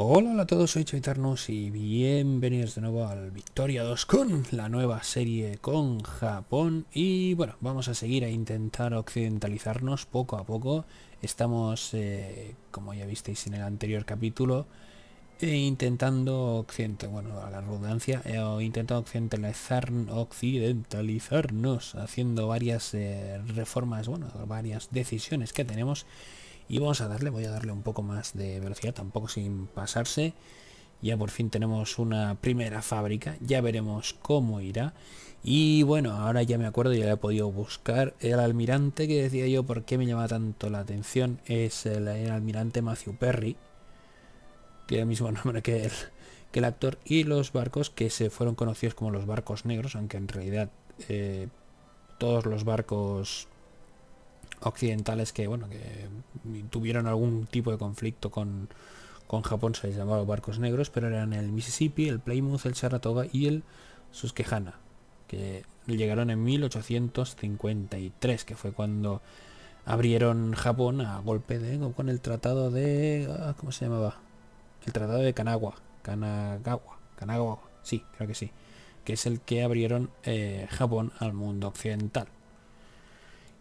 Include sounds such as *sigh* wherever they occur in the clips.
Hola, hola a todos, soy Chaitarnos y bienvenidos de nuevo al Victoria 2 con la nueva serie con Japón y bueno, vamos a seguir a intentar occidentalizarnos poco a poco. Estamos, eh, como ya visteis en el anterior capítulo, eh, intentando occidental, bueno, a la redundancia, eh, occidentalizar, occidentalizarnos, haciendo varias eh, reformas, bueno, varias decisiones que tenemos y vamos a darle, voy a darle un poco más de velocidad, tampoco sin pasarse. Ya por fin tenemos una primera fábrica, ya veremos cómo irá. Y bueno, ahora ya me acuerdo, ya he podido buscar. El almirante que decía yo, ¿por qué me llama tanto la atención? Es el, almirante Matthew Perry. Tiene el mismo *laughs* nombre que el, que el actor. Y los barcos que se fueron conocidos como los barcos negros, aunque en realidad eh, todos los barcos occidentales que bueno que tuvieron algún tipo de conflicto con, con Japón se les llamaba barcos negros pero eran el Mississippi el Plymouth el Saratoga y el Susquehanna que llegaron en 1853 que fue cuando abrieron Japón a golpe de con el tratado de ah, cómo se llamaba el tratado de Kanagawa Kanagawa Kanagawa sí creo que sí que es el que abrieron eh, Japón al mundo occidental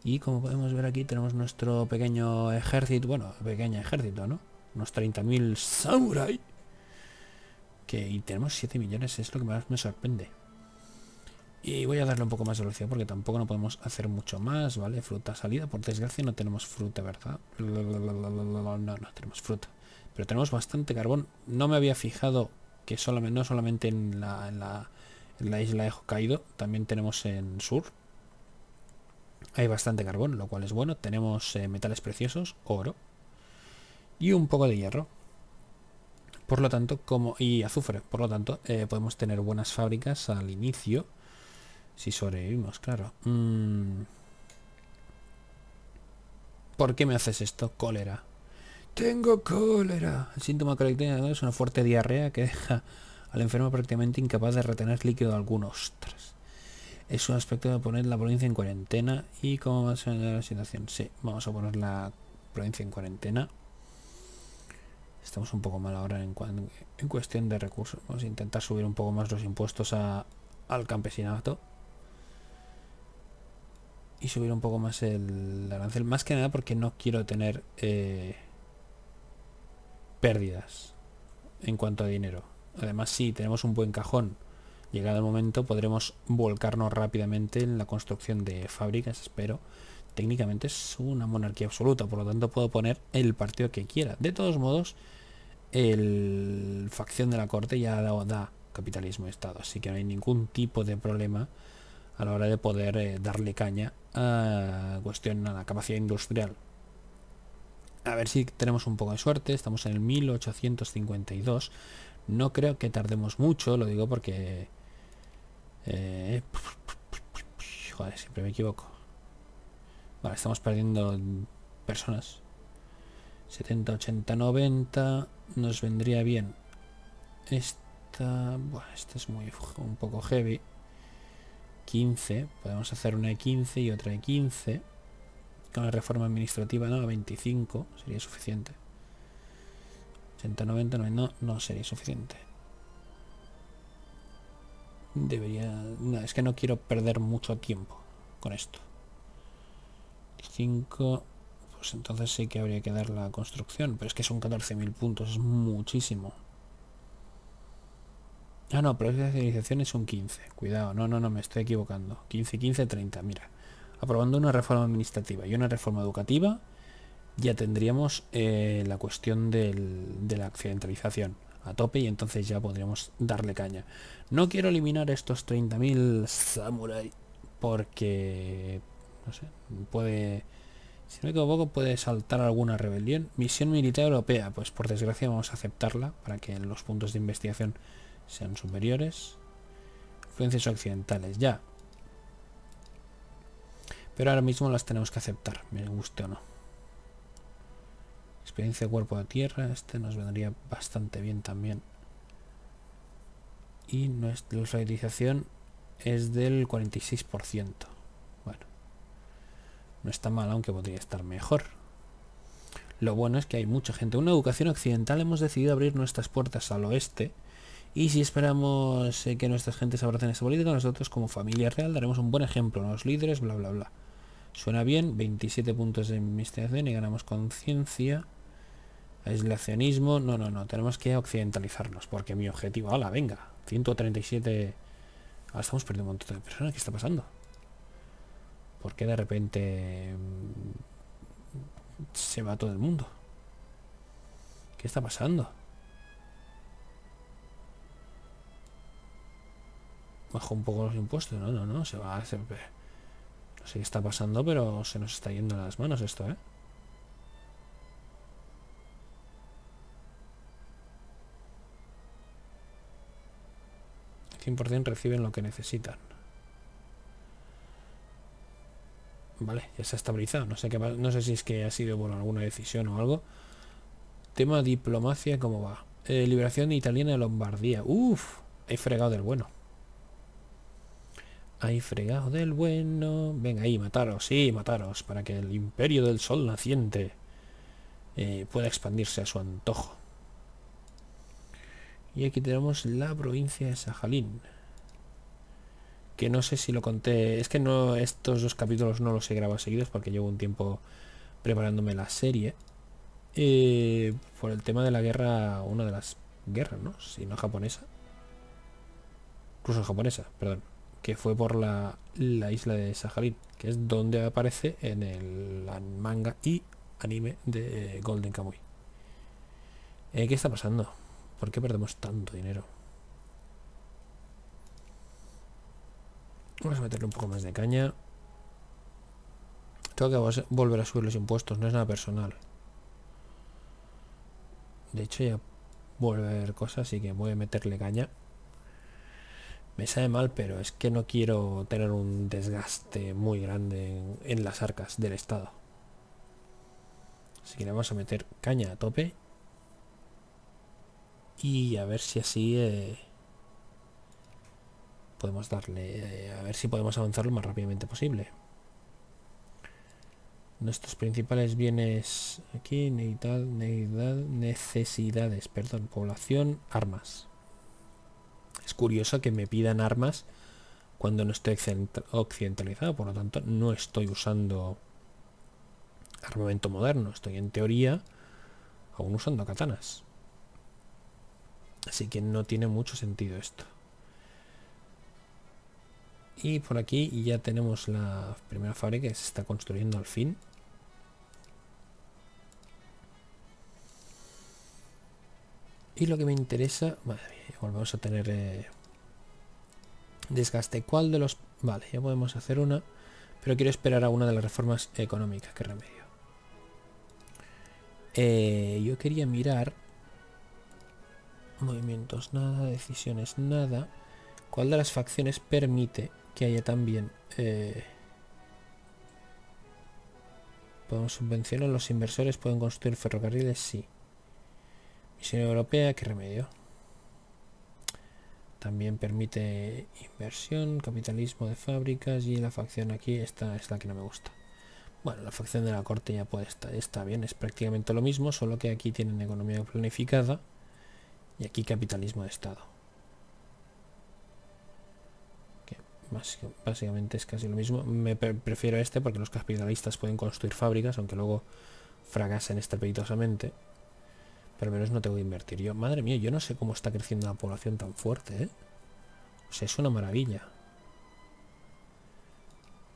y como podemos ver aquí tenemos nuestro pequeño ejército, bueno, pequeño ejército, ¿no? Unos 30.000 samurai. Que y tenemos 7 millones, es lo que más me sorprende. Y voy a darle un poco más de velocidad porque tampoco no podemos hacer mucho más, ¿vale? Fruta salida, por desgracia no tenemos fruta, ¿verdad? No, no tenemos fruta. Pero tenemos bastante carbón. No me había fijado que solamente, no solamente en la, en la, en la isla de Hokkaido, también tenemos en sur, hay bastante carbón, lo cual es bueno. Tenemos eh, metales preciosos, oro y un poco de hierro. Por lo tanto, como y azufre, por lo tanto, eh, podemos tener buenas fábricas al inicio. Si sobrevivimos, claro. Mm. ¿Por qué me haces esto? Cólera. Tengo cólera. El síntoma característico es una fuerte diarrea que deja al enfermo prácticamente incapaz de retener líquido alguno. Ostras es un aspecto de poner la provincia en cuarentena y cómo va a ser la situación. Sí, vamos a poner la provincia en cuarentena. Estamos un poco mal ahora en, en cuestión de recursos. Vamos a intentar subir un poco más los impuestos al campesinato. Y subir un poco más el arancel. Más que nada porque no quiero tener eh, pérdidas en cuanto a dinero. Además, si tenemos un buen cajón llegado el momento podremos volcarnos rápidamente en la construcción de fábricas, espero. Técnicamente es una monarquía absoluta, por lo tanto puedo poner el partido que quiera. De todos modos, el facción de la corte ya da, da capitalismo Estado, así que no hay ningún tipo de problema a la hora de poder eh, darle caña a cuestión a la capacidad industrial. A ver si tenemos un poco de suerte, estamos en el 1852. No creo que tardemos mucho, lo digo porque eh, joder, siempre me equivoco. Vale, estamos perdiendo personas. 70, 80, 90. Nos vendría bien. Esta... Bueno, esta es muy un poco heavy. 15. Podemos hacer una de 15 y otra de 15. Con la reforma administrativa, no, 25 sería suficiente. 80, 90, no, no sería suficiente. Debería... No, es que no quiero perder mucho tiempo con esto. 5... Pues entonces sí que habría que dar la construcción. Pero es que son 14.000 puntos. Es muchísimo. Ah, no, pero la civilización es un 15. Cuidado, no, no, no, me estoy equivocando. 15, 15, 30. Mira, aprobando una reforma administrativa y una reforma educativa, ya tendríamos eh, la cuestión del, de la occidentalización a tope y entonces ya podríamos darle caña. No quiero eliminar estos 30.000 samurai porque, no sé, puede, si no me equivoco, puede saltar alguna rebelión. Misión militar europea, pues por desgracia vamos a aceptarla para que los puntos de investigación sean superiores. Influencias occidentales, ya. Pero ahora mismo las tenemos que aceptar, me guste o no. Experiencia cuerpo de tierra, este nos vendría bastante bien también. Y nuestra utilización es del 46%. Bueno, no está mal, aunque podría estar mejor. Lo bueno es que hay mucha gente. Una educación occidental hemos decidido abrir nuestras puertas al oeste. Y si esperamos eh, que nuestras gentes abracen esta política, nosotros como familia real daremos un buen ejemplo a los líderes, bla, bla, bla. Suena bien, 27 puntos de investigación y ganamos conciencia. Aislacionismo, no, no, no, tenemos que occidentalizarnos, porque mi objetivo, hala, venga, 137... Ahora estamos perdiendo un montón de personas, ¿qué está pasando? ¿Por qué de repente mm, se va todo el mundo? ¿Qué está pasando? Bajo un poco los impuestos, no, no, no, se va, se, no sé qué está pasando, pero se nos está yendo las manos esto, ¿eh? 100% reciben lo que necesitan. Vale, ya se ha estabilizado. No sé qué no sé si es que ha sido por alguna decisión o algo. Tema diplomacia, ¿cómo va? Eh, liberación italiana de Lombardía. Uf, hay fregado del bueno. Hay fregado del bueno. Venga ahí, mataros, sí, mataros. Para que el imperio del sol naciente eh, pueda expandirse a su antojo. Y aquí tenemos la provincia de Sajalín. Que no sé si lo conté. Es que no estos dos capítulos no los he grabado seguidos porque llevo un tiempo preparándome la serie. Eh, por el tema de la guerra, una de las guerras, ¿no? Si no japonesa. Incluso japonesa, perdón que fue por la, isla de Sajalín, que es donde aparece en el manga y anime de Golden Kamuy. Eh, ¿Qué está pasando? ¿Por qué perdemos tanto dinero? Vamos a meterle un poco más de caña. Tengo que volver a subir los impuestos, no es nada personal. De hecho ya vuelve a haber cosas, así que voy a meterle caña. Me sabe mal, pero es que no quiero tener un desgaste muy grande en, las arcas del Estado. Así que le vamos a meter caña a tope. Y a ver si así eh, podemos darle... Eh, a ver si podemos avanzar lo más rápidamente posible. Nuestros principales bienes aquí, necesidades, perdón, población, armas. Es curioso que me pidan armas cuando no estoy occidentalizado, por lo tanto no estoy usando armamento moderno, estoy en teoría aún usando katanas. Así que no tiene mucho sentido esto. Y por aquí ya tenemos la primera fábrica que se está construyendo al fin. Y lo que me interesa... Madre volvemos a tener... Eh, desgaste. ¿Cuál de los...? Vale, ya podemos hacer una. Pero quiero esperar a una de las reformas económicas. ¿Qué remedio? Eh, yo quería mirar... Movimientos nada, decisiones nada. ¿Cuál de las facciones permite que haya también... Eh, ¿Podemos subvencionar? ¿Los inversores pueden construir ferrocarriles? Sí. Misión Europea, ¿qué remedio? También permite inversión, capitalismo de fábricas y la facción aquí, esta es la que no me gusta. Bueno, la facción de la corte ya puede estar, está bien, es prácticamente lo mismo, solo que aquí tienen economía planificada y aquí capitalismo de Estado. Básicamente es casi lo mismo. Me prefiero este porque los capitalistas pueden construir fábricas, aunque luego fracasen estrepitosamente. Pero menos no tengo que invertir yo. Madre mía, yo no sé cómo está creciendo la población tan fuerte, ¿eh? O sea, es una maravilla.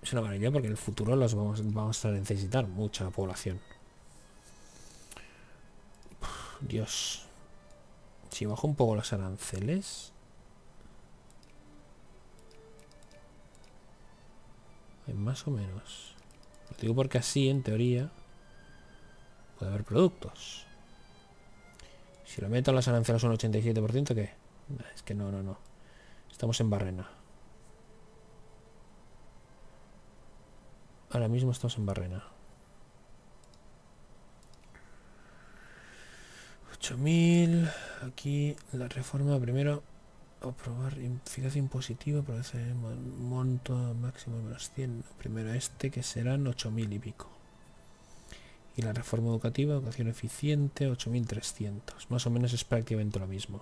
Es una maravilla porque en el futuro los vamos, vamos a necesitar mucha población. Dios. Si bajo un poco los aranceles... Más o menos. Lo digo porque así, en teoría, puede haber productos. Si lo meto las arancelas un 87%, ¿qué? Es que no, no, no. Estamos en barrena. Ahora mismo estamos en barrena. 8000. Aquí la reforma primero. Aprobar eficacia impositiva. Proceder monto máximo menos 100. Primero este que serán 8000 y pico. Y la reforma educativa, educación eficiente, 8.300. Más o menos es prácticamente lo mismo.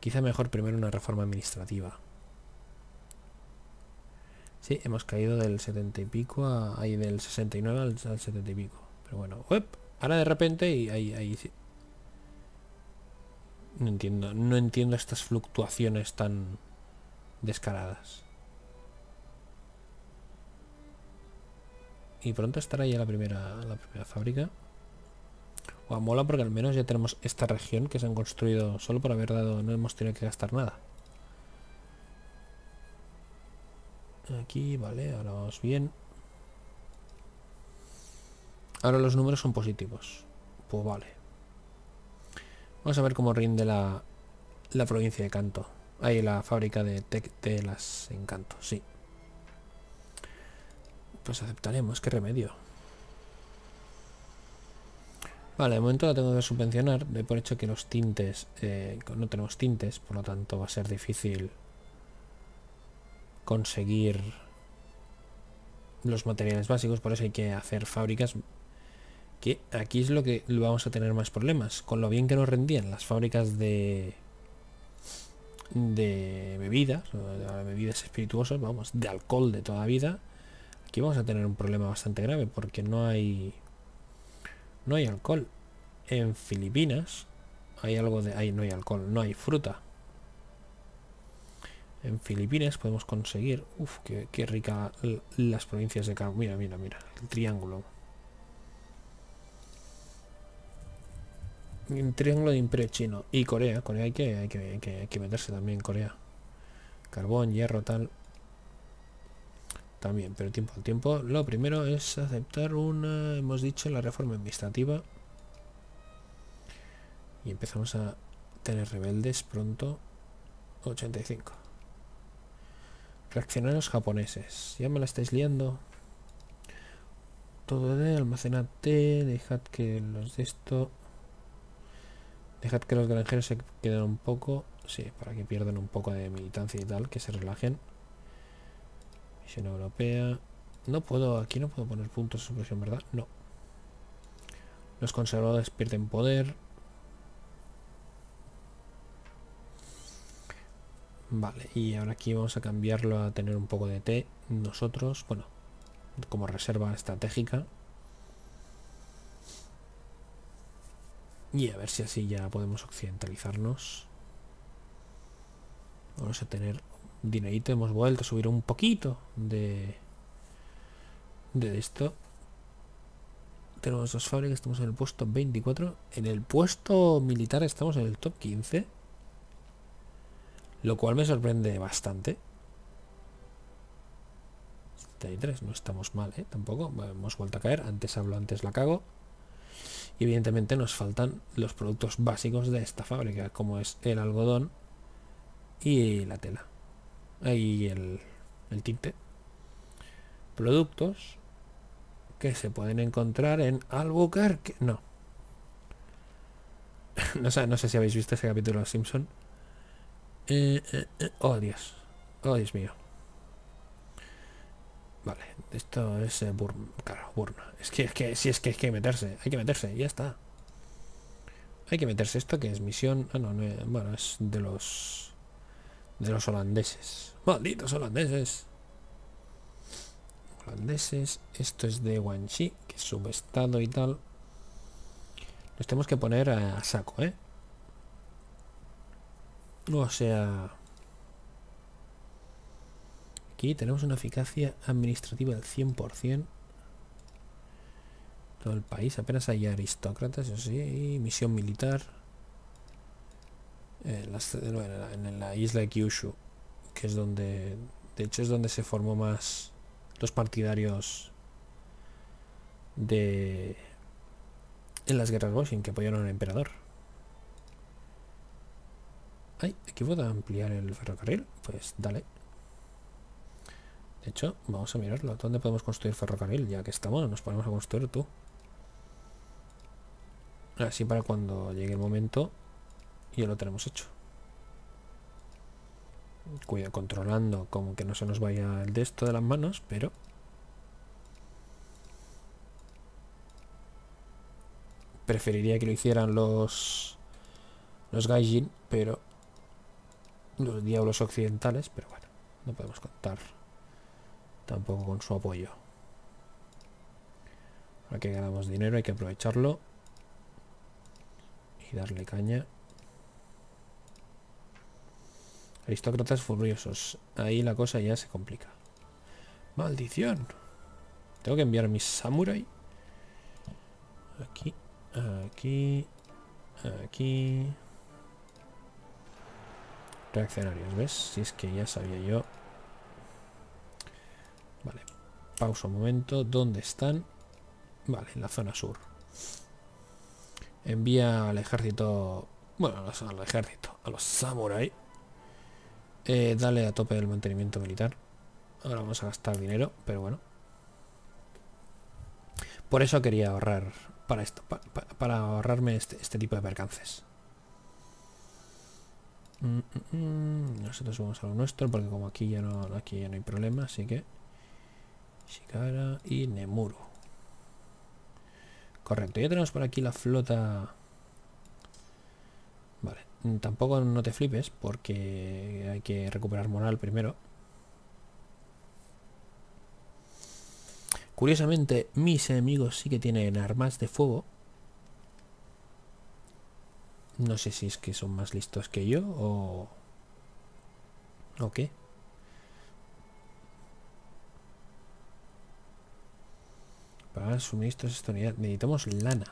Quizá mejor primero una reforma administrativa. Sí, hemos caído del 70 y pico a... Ahí del 69 al, al 70 y pico. Pero bueno, ahora de repente y ahí, ahí. No entiendo, no entiendo estas fluctuaciones tan descaradas. Y pronto estará ya la primera, la primera fábrica. O mola porque al menos ya tenemos esta región que se han construido solo por haber dado, no hemos tenido que gastar nada. Aquí, vale, ahora vamos bien. Ahora los números son positivos. Pues vale. Vamos a ver cómo rinde la, la provincia de Canto. Ahí la fábrica de telas en Canto, sí. Pues aceptaremos, qué remedio. Vale, de momento la tengo que subvencionar. De por hecho que los tintes, eh, no tenemos tintes, por lo tanto va a ser difícil conseguir los materiales básicos. Por eso hay que hacer fábricas que aquí es lo que vamos a tener más problemas. Con lo bien que nos rendían las fábricas de de bebidas, de bebidas espirituosas, vamos, de alcohol de toda vida, aquí vamos a tener un problema bastante grave porque no hay no hay alcohol. En Filipinas hay algo de ahí no hay alcohol, no hay fruta. En Filipinas podemos conseguir, uff, qué, qué rica las provincias de. Mira, mira, mira, el triángulo. Triángulo de imperio chino. Y Corea. Corea hay que, hay que, meterse también Corea. Carbón, hierro, tal. También, pero tiempo al tiempo. Lo primero es aceptar una, hemos dicho, la reforma administrativa. Y empezamos a tener rebeldes pronto. 85. Reaccionarios japoneses. Ya me la estáis liando. Todo de almacenate. Dejad que los de esto. Dejad que los granjeros se queden un poco. Sí, para que pierdan un poco de militancia y tal, que se relajen. Misión europea. No puedo, aquí no puedo poner puntos de supresión, ¿verdad? No. Los conservadores pierden poder. Vale, y ahora aquí vamos a cambiarlo a tener un poco de té nosotros, bueno, como reserva estratégica. Y a ver si así ya podemos occidentalizarnos. Vamos a tener dinerito. Hemos vuelto a subir un poquito de, de esto. Tenemos dos fábricas, estamos en el puesto 24. En el puesto militar estamos en el top 15. Lo cual me sorprende bastante. 73, no estamos mal, ¿eh? Tampoco. hemos vuelto a caer. Antes hablo, antes la cago. Y evidentemente nos faltan los productos básicos de esta fábrica, como es el algodón y la tela. Ahí el, el tinte. Productos que se pueden encontrar en Albuquerque. No. *laughs* no, sé, no sé si habéis visto ese capítulo de Simpson. Eh, eh, eh, Oh, Dios. Oh, Dios mío. Vale, esto es eh, Claro, Burn. Es que, es que, si es que hay que meterse, hay que meterse, ya está. Hay que meterse. Esto que es misión. Ah, no, no, bueno, es de los. De los holandeses. Malditos holandeses. Holandeses. Esto es de Guangxi, que es subestado y tal. Nos tenemos que poner a, a saco, ¿eh? O sea, Aquí tenemos una eficacia administrativa del 100%. Todo el país, apenas hay aristócratas, eso sí, misión militar. Eh, en la isla de Kyushu, que es donde, de hecho es donde se formó más los partidarios de en las guerras Boshin que apoyaron al emperador. Ay, aquí puedo ampliar el ferrocarril, pues dale. Hecho, vamos a mirarlo. ¿Dónde podemos construir ferrocarril? Ya que estamos, nos ponemos a construir tú. Así para cuando llegue el momento ya lo tenemos hecho. Cuida, controlando como que no se nos vaya el de esto de las manos, pero... Preferiría que lo hicieran los... Los Gaijin, pero... Los diablos occidentales, pero bueno, no podemos contar tampoco con su apoyo. Ahora que ganamos dinero hay que aprovecharlo y darle caña. Aristócratas furiosos. Ahí la cosa ya se complica. ¡Maldición! Tengo que enviar mis samurai. Aquí, aquí, aquí. Reaccionarios, ¿ves? Si es que ya sabía yo. Vale. Pausa un momento. ¿Dónde están? Vale, en la zona sur. Envía al ejército... Bueno, al ejército. A los samurai eh, dale a tope del mantenimiento militar. Ahora vamos a gastar dinero, pero bueno. Por eso quería ahorrar para esto, para ahorrarme este, este, tipo de percances. Mm, mm, mm. Nosotros vamos a lo nuestro, porque como aquí ya no, aquí ya no hay problema, así que... Shikara y Nemuro. Correcto, ya tenemos por aquí la flota Mm, tampoco no te flipes porque hay que recuperar moral primero. Curiosamente, mis enemigos sí que tienen armas de fuego. No sé si es que son más listos que yo o... ¿O qué? Para suministros esta unidad necesitamos lana.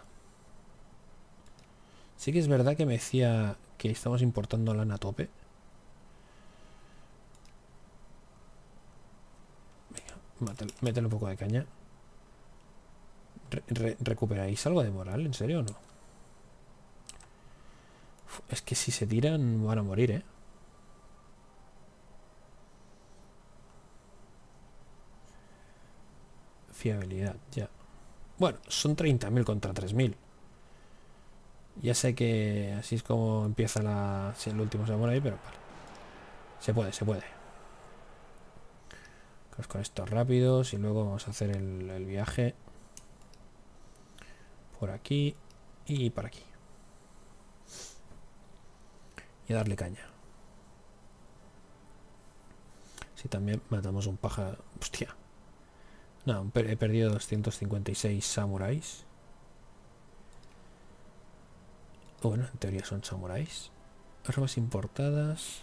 Sí que es verdad que me decía que estamos importando lana a tope. Venga, un poco de caña. ¿Recuperáis algo de moral? ¿En serio o no? es que si se tiran van a morir, ¿eh? Fiabilidad, ya. Bueno, son 30.000 contra 3.000. Ya sé que así es como empieza la, el último samurai, pero vale. Se puede, se puede. Pues con estos rápidos y luego vamos a hacer el, viaje por aquí y por aquí. Y darle caña. Si también matamos un pájaro... Hostia. No, he perdido 256 samuráis. bueno, en teoría son samuráis. Armas importadas.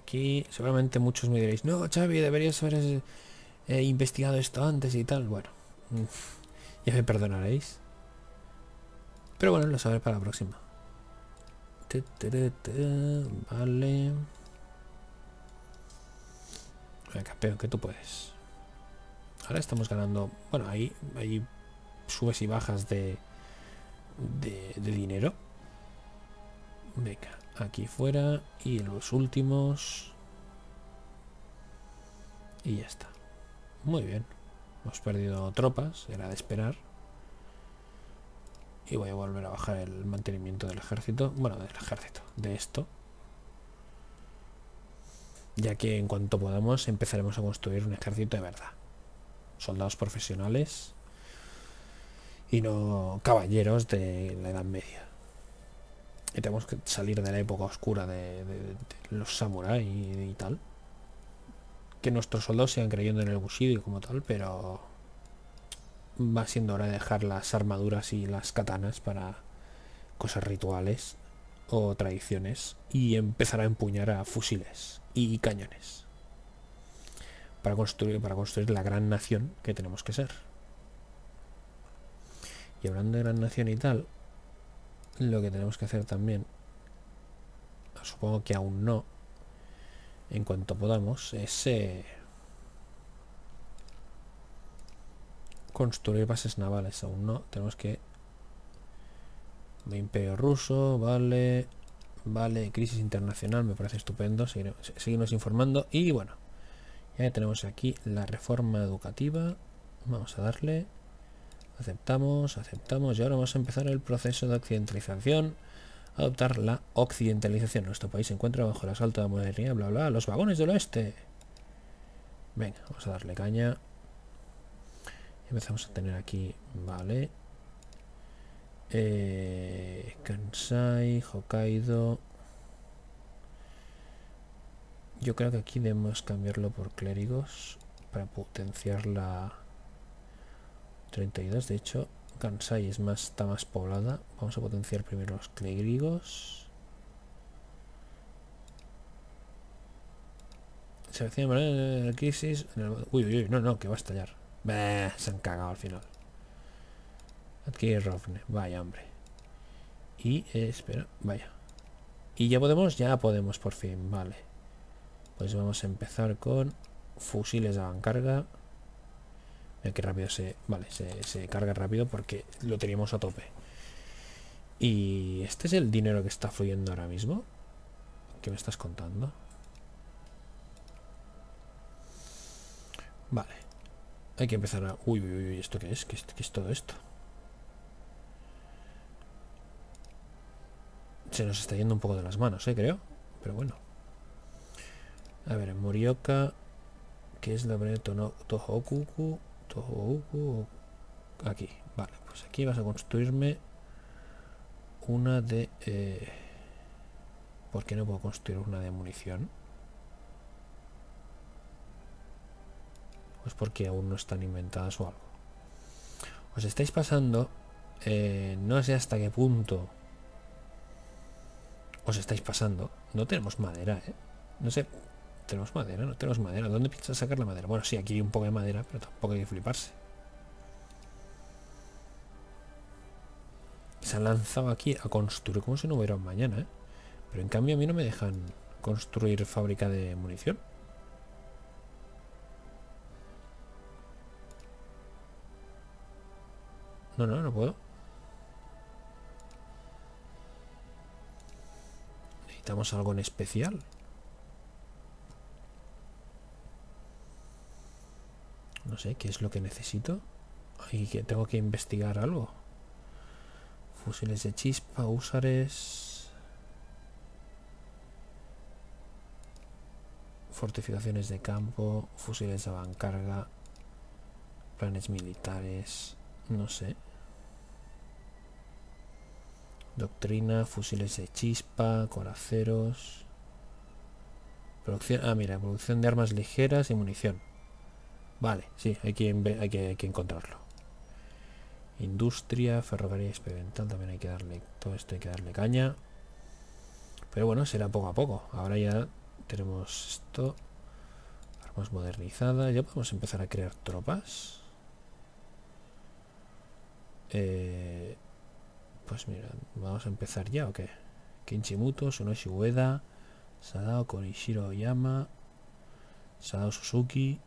Aquí seguramente muchos me diréis, no, Xavi, deberías haber eh, investigado esto antes y tal. Bueno, *laughs* ya me perdonaréis. Pero bueno, lo sabré para la próxima. Vale. Venga, pero que tú puedes. Ahora estamos ganando... Bueno, ahí hay subes y bajas de, de, dinero. Venga, aquí fuera y en los últimos... Y ya está. Muy bien. Hemos perdido tropas, era de esperar. Y voy a volver a bajar el mantenimiento del ejército. Bueno, del ejército, de esto. Ya que en cuanto podamos empezaremos a construir un ejército de verdad soldados profesionales y no caballeros de la Edad Media. Y tenemos que salir de la época oscura de, los samuráis y, tal. Que nuestros soldados sigan creyendo en el Bushido y como tal, pero va siendo hora de dejar las armaduras y las katanas para cosas rituales o tradiciones y empezar a empuñar a fusiles y cañones para construir, para construir la gran nación que tenemos que ser. Y hablando de gran nación y tal, lo que tenemos que hacer también, supongo que aún no, en cuanto podamos, es eh, construir bases navales. Aún no, tenemos que... Imperio ruso, vale... Vale, crisis internacional, me parece estupendo. seguimos informando. Y bueno, ya tenemos aquí la reforma educativa. Vamos a darle. Aceptamos, aceptamos. Y ahora vamos a empezar el proceso de occidentalización adoptar la occidentalización. Nuestro país se encuentra bajo el asalto de la modernidad, bla, bla, los vagones del oeste. Venga, vamos a darle caña. Empezamos a tener aquí, vale. Eh, Kansai, Hokkaido. Yo creo que aquí debemos cambiarlo por clérigos para potenciar la 32. De hecho, Kansai es más, está más poblada. Vamos a potenciar primero los clérigos. Selección de crisis. Uy, uy, uy, no, no, que va a estallar. se han cagado al final. Adquirir Rovne, vaya hombre. Y, eh, espera, vaya. Y ya podemos, ya podemos por fin, vale. Pues vamos a empezar con fusiles de carga Mira que rápido se... Vale, se, carga rápido porque lo teníamos a tope. Y este es el dinero que está fluyendo ahora mismo. ¿Qué me estás contando? Vale. Hay que empezar a... Uy, uy, uy, ¿esto qué es? ¿Qué es, todo esto? Se nos está yendo un poco de las manos, ¿eh? Creo. Pero bueno. A ver, Morioka... ¿Qué es la verdad? Tohokuku... Tohoku... Aquí. Vale, pues aquí vas a construirme... Una de... Eh... ¿Por qué no puedo construir una de munición? Pues porque aún no están inventadas o algo. Os estáis pasando, eh, no sé hasta qué punto os estáis pasando. No tenemos madera, ¿eh? No sé, tenemos madera, no tenemos madera. ¿Dónde piensas sacar la madera? Bueno, sí, aquí hay un poco de madera, pero tampoco hay que fliparse. Se han lanzado aquí a construir como si no hubiera un mañana, ¿eh? Pero en cambio a mí no me dejan construir fábrica de munición. No, no, no puedo. Necesitamos algo en especial. No sé, ¿qué es lo que necesito? Y que tengo que investigar algo. Fusiles de chispa, usares... Fortificaciones de campo, fusiles de avancarga, planes militares, no sé. Doctrina, fusiles de chispa, coraceros. Producción, ah, mira, producción de armas ligeras y munición. Vale, sí, hay que, hay que, hay que encontrarlo. Industria, ferrocarril experimental, también hay que darle, todo esto hay que darle caña. Pero bueno, será poco a poco. Ahora ya tenemos esto. Armas modernizadas. Ya podemos empezar a crear tropas. Eh, pues mira, vamos a empezar ya, ¿o qué? Kenchimuto, Sunoshi Ueda, Sadao Konishiro Oyama, Sadao Suzuki.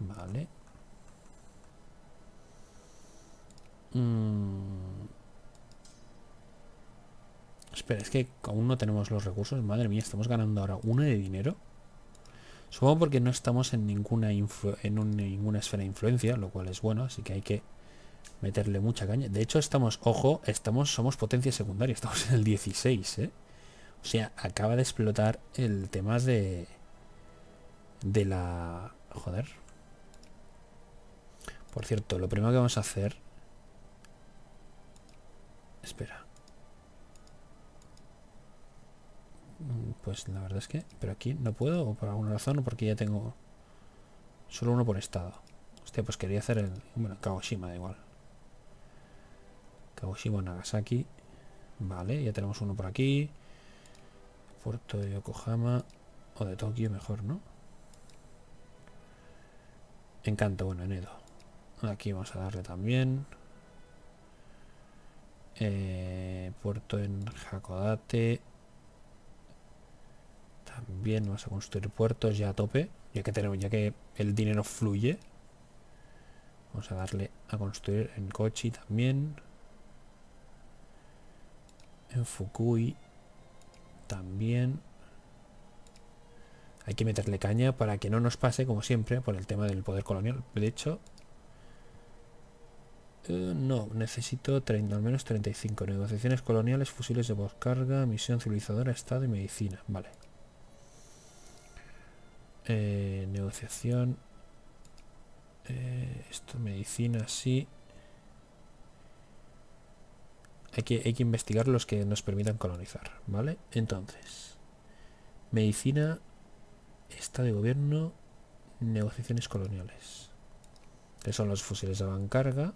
Vale. Mm. Espera, es que aún no tenemos los recursos. Madre mía, estamos ganando ahora una de dinero. Supongo porque no estamos en ninguna, en ninguna esfera de influencia, lo cual es bueno, así que hay que meterle mucha caña. De hecho, estamos, ojo, estamos, somos potencia secundaria, estamos en el 16, ¿eh? O sea, acaba de explotar el tema de... De la... Joder. Por cierto, lo primero que vamos a hacer... Espera. Mm, pues la verdad es que... Pero aquí no puedo, o por alguna razón, porque ya tengo... Solo uno por estado. Hostia, pues quería hacer el... Bueno, Kagoshima, da igual. Kagoshima, Nagasaki. Vale, ya tenemos uno por aquí. Puerto de Yokohama. O de Tokio mejor, ¿no? Encanto, bueno, en Edo. Aquí vamos a darle también. Eh, puerto en Hakodate. También vamos a construir puertos ya a tope. Ya que tenemos, ya que el dinero fluye. Vamos a darle a construir en Kochi también en Fukui también hay que meterle caña para que no nos pase como siempre por el tema del poder colonial de hecho Eh, no, necesito 30, al menos 35. Negociaciones coloniales, fusiles de carga, misión civilizadora, estado y medicina. Vale. Eh, negociación. Eh, esto, medicina, sí. Hay que, hay que investigar los que nos permitan colonizar, ¿vale? Entonces, medicina, estado de gobierno, negociaciones coloniales. Que son los fusiles de avancarga.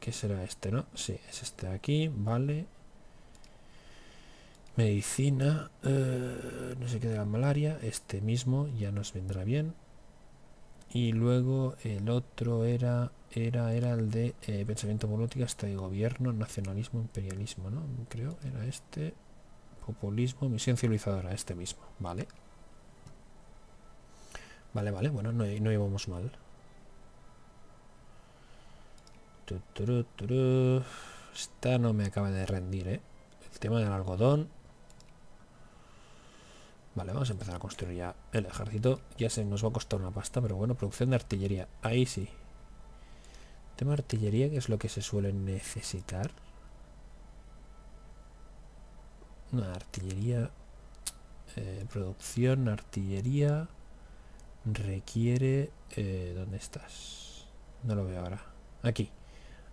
¿Qué será este, no? Sí, es este de aquí, vale. Medicina, eh, no sé qué de la malaria, este mismo ya nos vendrá bien. Y luego el otro era era, era el de eh, pensamiento político hasta de gobierno, nacionalismo, imperialismo, ¿no? Creo, era este. Populismo, misión civilizadora, este mismo, ¿vale? Vale, vale, bueno, no, no íbamos mal. Esta no me acaba de rendir, ¿eh? El tema del algodón. Vale, vamos a empezar a construir ya el ejército. Ya se nos va a costar una pasta, pero bueno, producción de artillería. Ahí sí. Tema de artillería, que es lo que se suele necesitar. Una artillería. Eh, producción, artillería. Requiere... Eh, ¿Dónde estás? No lo veo ahora. Aquí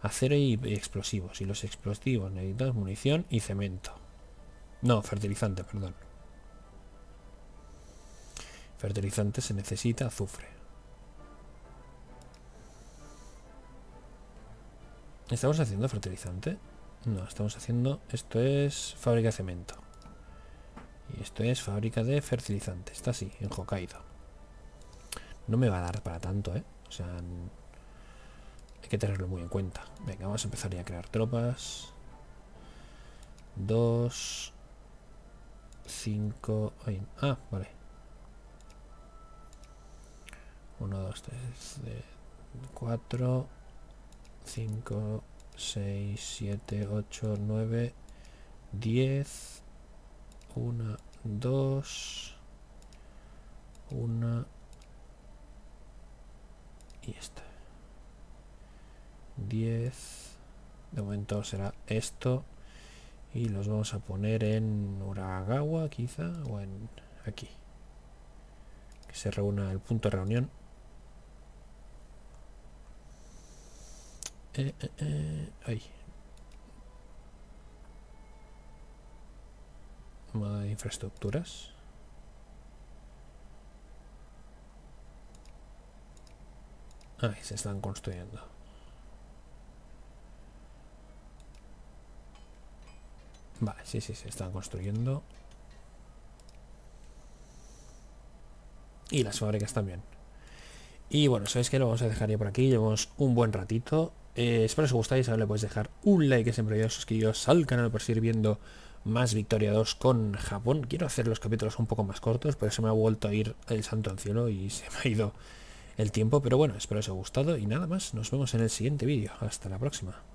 acero y explosivos. Y los explosivos necesitan munición y cemento. No, fertilizante, perdón. Fertilizante se necesita azufre. ¿Estamos haciendo fertilizante? No, estamos haciendo... Esto es fábrica de cemento. Y esto es fábrica de fertilizante. Está así, en Hokkaido. No me va a dar para tanto, ¿eh? O sea, que tenerlo muy en cuenta. Venga, vamos a empezar ya a crear tropas. Dos... Cinco... ah, vale. Uno, dos, tres, cuatro... Cinco... Seis, siete, ocho, nueve... Diez... Una, dos... Una... Y esta. 10 de momento será esto. Y los vamos a poner en Uragawa quizá o en aquí. Que se reúna el punto de reunión eh, eh, eh, ahí de infraestructuras ahí se están construyendo Vale, sí, sí, se están construyendo. Y las fábricas también. Y bueno, sabéis que lo vamos a dejar ya por aquí. Llevamos un buen ratito. Eh, espero que os gustáis. Ahora le podéis dejar un like, que siempre os suscribiros al canal por seguir viendo más Victoria 2 con Japón. Quiero hacer los capítulos un poco más cortos, por eso me ha vuelto a ir el santo al cielo y se me ha ido el tiempo. Pero bueno, espero que os haya gustado y nada más. Nos vemos en el siguiente vídeo. Hasta la próxima.